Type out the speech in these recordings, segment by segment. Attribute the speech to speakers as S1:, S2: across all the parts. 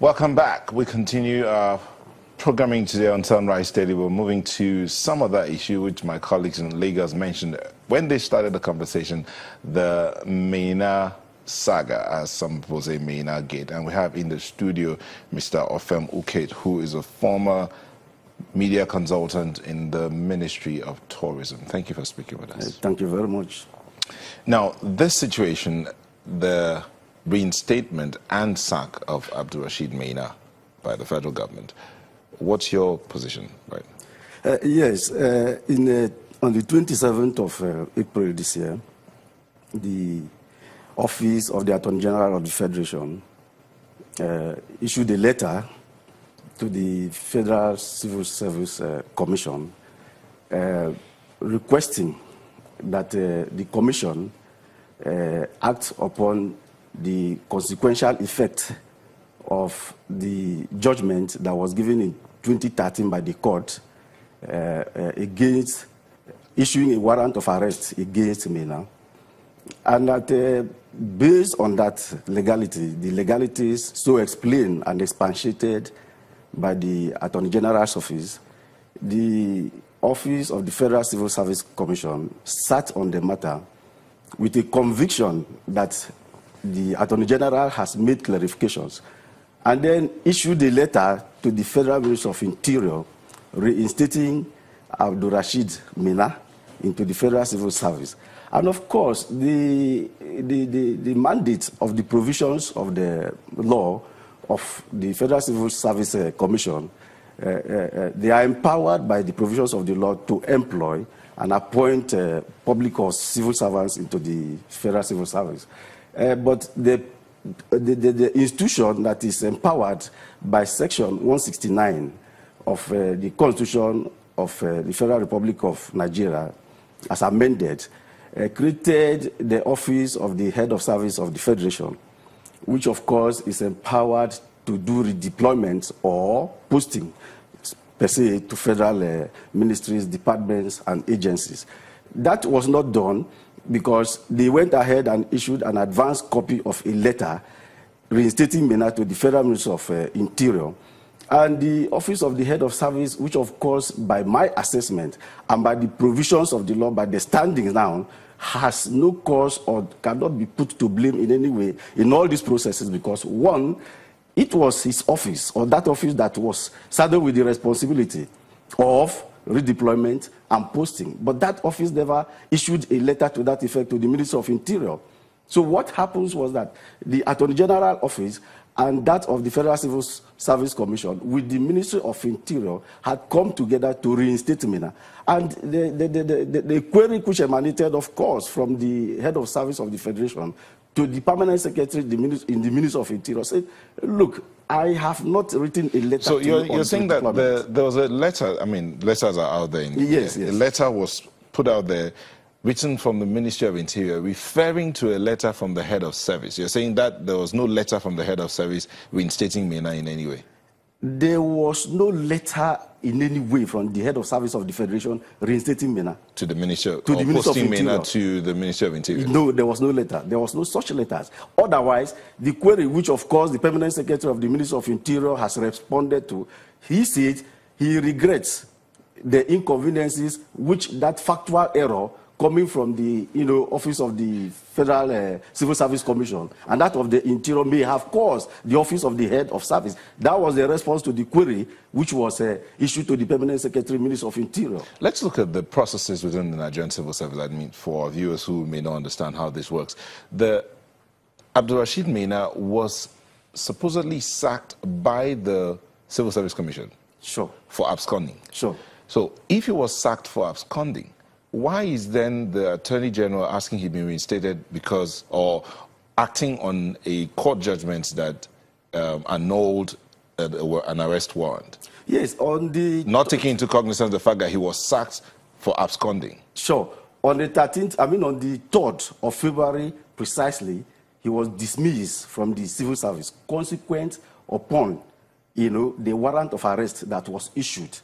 S1: Welcome back. We continue our programming today on Sunrise Daily. We're moving to some other issue which my colleagues in Lagos mentioned when they started the conversation, the Maina saga, as some people say, Maina Gate. And we have in the studio Mr. Ofem Uket, who is a former media consultant in the Ministry of Tourism. Thank you for speaking with us.
S2: Thank you very much.
S1: Now, this situation, the reinstatement and sack of Abdul Rashid Maina by the federal government. What's your position, right?
S2: Uh, yes, uh, in, uh, on the 27th of uh, April this year, the Office of the Attorney General of the Federation uh, issued a letter to the Federal Civil Service uh, Commission requesting that the Commission act upon the consequential effect of the judgment that was given in 2013 by the court uh, uh, against issuing a warrant of arrest against me now. And that uh, based on that legality, the legalities so explained and expatiated by the Attorney General's office, the Office of the Federal Civil Service Commission sat on the matter with a conviction that the Attorney General has made clarifications and then issued a letter to the Federal Ministry of Interior reinstating Abdul Rashid Maina into the Federal Civil Service. And of course, the, the, the, the, mandate of the provisions of the law of the Federal Civil Service uh, Commission, uh, uh, uh they are empowered by the provisions of the law to employ and appoint uh, public or civil servants into the Federal Civil Service. Uh, but the, the, the, the, institution that is empowered by Section 169 of uh, the Constitution of uh, the Federal Republic of Nigeria, as amended, uh, created the office of the head of service of the Federation, which of course is empowered to do redeployment or posting per se to federal uh, ministries, departments, and agencies. That was not done because they went ahead and issued an advance copy of a letter reinstating Maina to the Federal Ministry of uh, Interior. And the Office of the Head of Service, which of course, by my assessment and by the provisions of the law, by the standings now, has no cause or cannot be put to blame in any way in all these processes because one, it was his office or that office that was saddled with the responsibility of redeployment, and posting. But that office never issued a letter to that effect to the Ministry of Interior. So what happens was that the Attorney General office and that of the Federal Civil Service Commission with the Ministry of Interior had come together to reinstate Maina. And the, the, the, the, the query which emanated, of course, from the head of service of the Federation to the permanent secretary in the Ministry of Interior said, look, I have not written a letter.
S1: So you're, you're saying that the, there was a letter, I mean, letters are out there. In,
S2: yes, yes.
S1: A letter was put out there written from the Ministry of Interior referring to a letter from the head of service. You're saying that there was no letter from the head of service reinstating Maina in any way?
S2: There was no letter in any way from the head of service of the Federation reinstating Maina.
S1: To the Minister, to the Minister of Maina to the Ministry of Interior?
S2: No, there was no letter. There was no such letters. Otherwise, the query, which of course the Permanent Secretary of the Ministry of Interior has responded to, he said he regrets the inconveniences which that factual error coming from the you know, office of the Federal uh, Civil Service Commission and that of the Interior may have caused the office of the head of service. That was the response to the query which was uh, issued to the Permanent Secretary Minister of Interior.
S1: Let's look at the processes within the Nigerian Civil Service. I mean, for viewers who may not understand how this works. The Abdul Rashid Maina was supposedly sacked by the Civil Service Commission.
S2: Sure.
S1: For absconding.
S2: Sure.
S1: So if he was sacked for absconding, why is then the Attorney General asking him to be reinstated because, or acting on a court judgment that um, annulled an arrest warrant?
S2: Yes, on the...
S1: Not taking into cognizance the fact that he was sacked for absconding.
S2: Sure. On the 13th, I mean on the 3rd of February precisely, he was dismissed from the civil service, consequent upon, you know, the warrant of arrest that was issued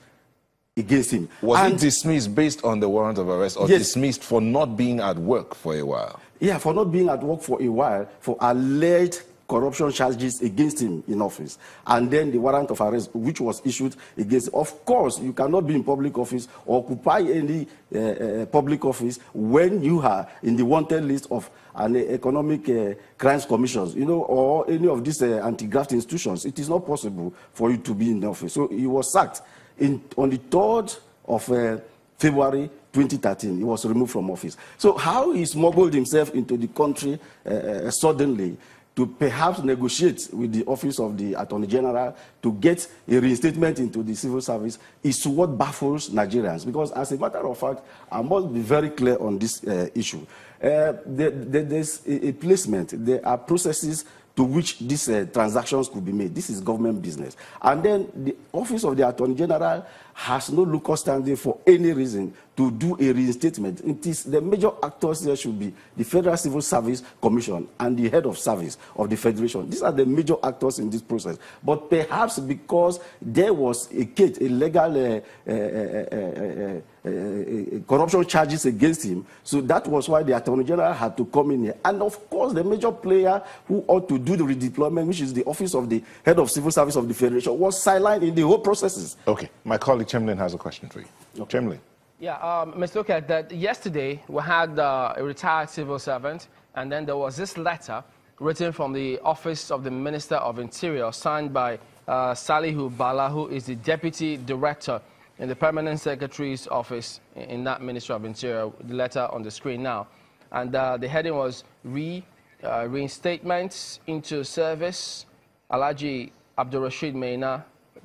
S2: against him.
S1: Was and, he dismissed based on the warrant of arrest or yes, dismissed for not being at work for a while?
S2: Yeah, for not being at work for a while for alleged corruption charges against him in office, and then the warrant of arrest, which was issued against. Of course, you cannot be in public office or occupy any uh, uh, public office when you are in the wanted list of an economic uh, crimes commissions, you know, or any of these uh, anti-graft institutions. It is not possible for you to be in the office. So he was sacked in, on the 3rd of uh, February 2013. He was removed from office. So how he smuggled himself into the country uh, uh, suddenly to perhaps negotiate with the office of the Attorney General to get a reinstatement into the civil service is what baffles Nigerians. Because as a matter of fact, I must be very clear on this uh, issue. Uh, there, there's a, a placement. There are processes to which these uh, transactions could be made. This is government business. And then the Office of the Attorney General has no locus standi for any reason to do a reinstatement. It is the major actors there should be the Federal Civil Service Commission and the head of service of the Federation. These are the major actors in this process. But perhaps because there was a case, a legal uh, uh, uh, corruption charges against him, so that was why the Attorney General had to come in here. And of course, the major player who ought to do the redeployment, which is the Office of the Head of Civil Service of the Federation, was sidelined in the whole processes.
S1: Okay, my colleague Chemlin has a question for you. Okay. Chemlin.
S3: Yeah, um, Mr. Look at that yesterday we had uh, a retired civil servant, and then there was this letter written from the Office of the Minister of Interior, signed by uh, Salihu Bala, who is the Deputy Director in the Permanent Secretary's office in that Ministry of Interior. The letter on the screen now. And uh, the heading was re, uh, Reinstatements into Service, Alhaji Abdul Rashid Maina,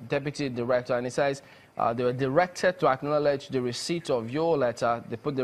S3: Deputy Director. And it says, uh, they were directed to acknowledge the receipt of your letter. They put the